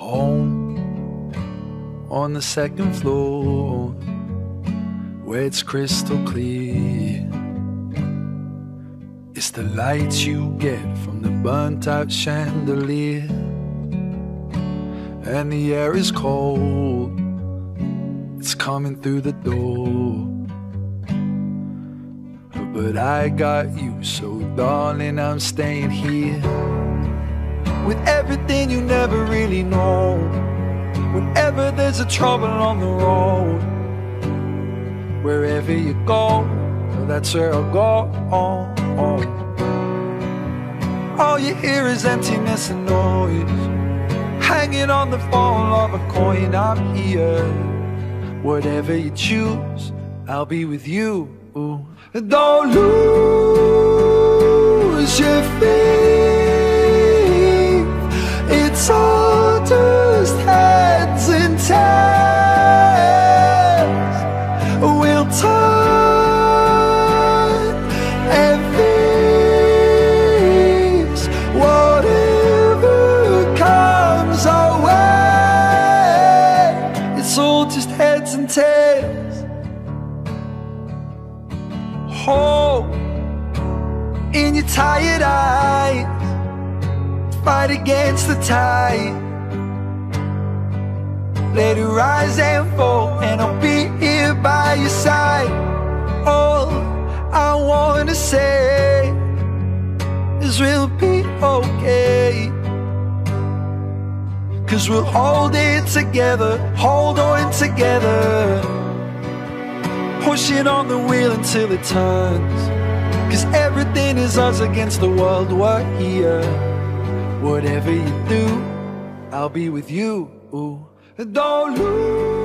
home on the second floor where it's crystal clear. It's the lights you get from the burnt out chandelier, and the air is cold. It's coming through the door. But I got you, so darling, I'm staying here with everything you never really know. Whenever there's a trouble on the road, wherever you go, that's where I'll go. All you hear is emptiness and noise, hanging on the fall of a coin. I'm here, whatever you choose, I'll be with you. Don't lose Just heads and tails. We'll turn and face whatever comes our way. It's all just heads and tails. Hope in your tired eyes. Fight against the tide. Let it rise and fall, and I'll be here by your side. All I wanna say is we'll be okay. Cause we'll hold it together, hold on together. Pushing on the wheel until it turns. Cause everything is us against the world, we're here. Whatever you do, I'll be with you. Don't lose.